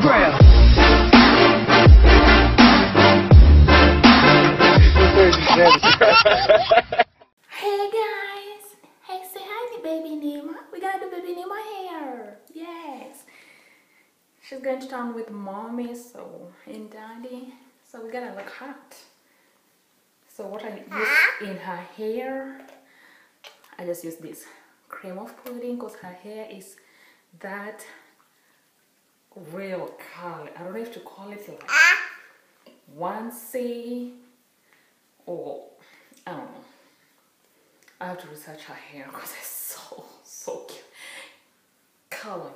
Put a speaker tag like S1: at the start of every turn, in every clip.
S1: Instagram.
S2: Hey guys! Hey, say hi to baby Nima. We got the baby Nima here. Yes. She's going to town with mommy, so and daddy. So we gotta look hot. So what I use in her hair, I just use this cream of pudding because her hair is that real color. I don't know if to call it like ah. onesie or I don't know. I have to research her hair because it's so, so cute. Color,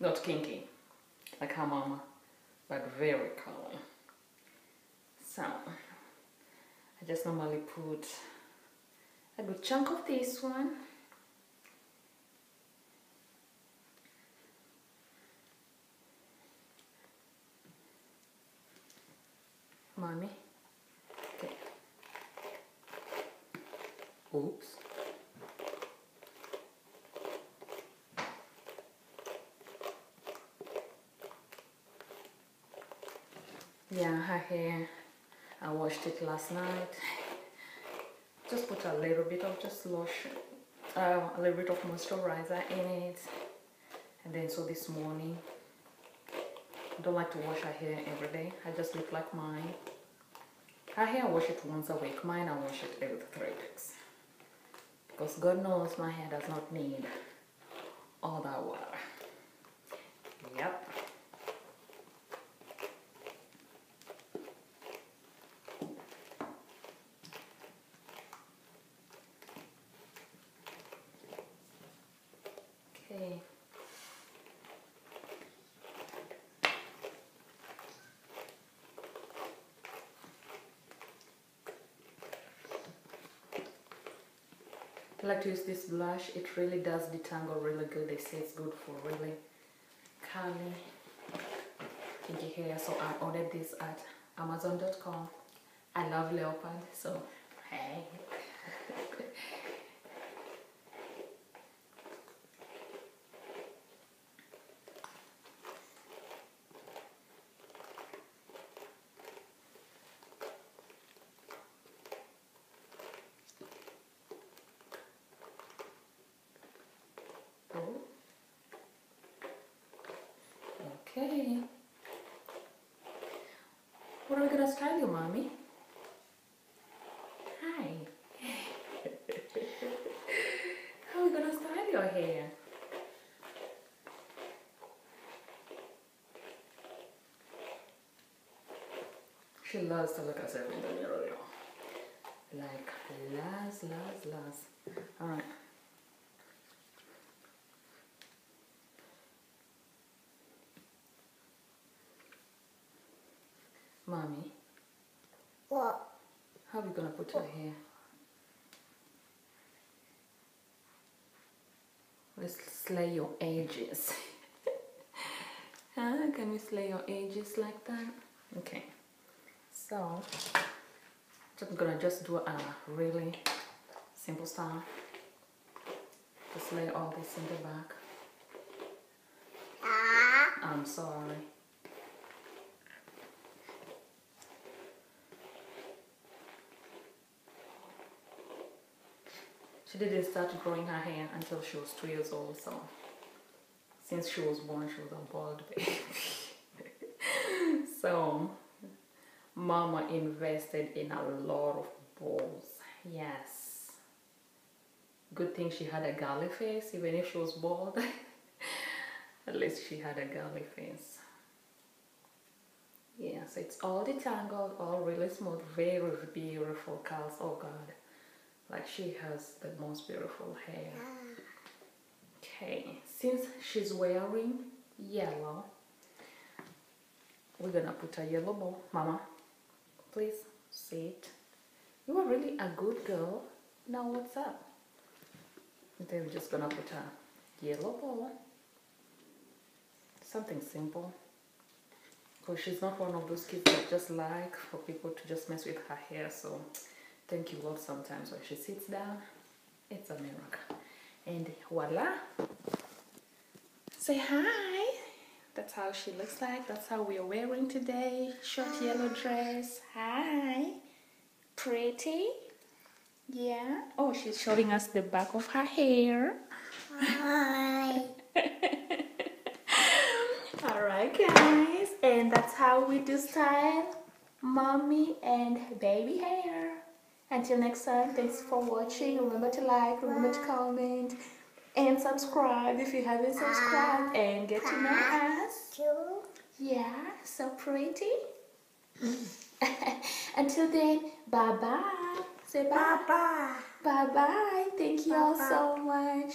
S2: not kinky, like her mama, but very color. So, I just normally put a good chunk of this one. Mommy. Okay. Oops. Yeah, her hair. I washed it last night. Just put a little bit of just lotion, uh, a little bit of moisturizer in it, and then so this morning. I don't like to wash her hair every day. I just look like mine. Her hair I wash it once a week. Mine I wash it every three weeks. Because God knows my hair does not need all that water. Yep. Okay. I like to use this blush. It really does detangle really good. They say it's good for really curly, kinky hair. So I ordered this at Amazon.com. I love leopard, so hey. Oh. Okay. What are we gonna style you, mommy? Hi. How are we gonna style your hair? She loves to look at herself in the mirror. Like, loves, loves, loves. Alright. Mommy,
S3: What?
S2: how are we gonna put her here? Let's slay your edges. huh? Can we slay your edges like that? Okay. So, I'm gonna just do a really simple style. Just lay all this in the back.
S3: Ah.
S2: I'm sorry. She didn't start growing her hair until she was two years old, so since she was born, she was a bald baby. so, Mama invested in a lot of balls. Yes. Good thing she had a girly face, even if she was bald. At least she had a girly face. Yes, it's all detangled, all really smooth, very beautiful curls. Oh God, like she has the most beautiful hair. Ah. Okay, since she's wearing yellow, we're gonna put a yellow bow. Mama, please sit. You are really a good girl. Now what's up? Then we're just gonna put a yellow bow. Something simple. Because she's not one of those kids that just like for people to just mess with her hair. So thank you Lord sometimes when she sits down, it's a miracle. And voila. Say hi. That's how she looks like. That's how we are wearing today. Short yellow dress. Hi. Pretty. Yeah. Oh, she's showing us the back of her hair.
S3: Hi.
S2: Alright, guys. And that's how we do style mommy and baby hair. Until next time, thanks for watching. Remember to like, remember to comment, and subscribe if you haven't subscribed, and get to know us. Yeah, so pretty. Until then, bye bye. Say bye.
S3: Bye
S2: Bye bye. Thank you all so much.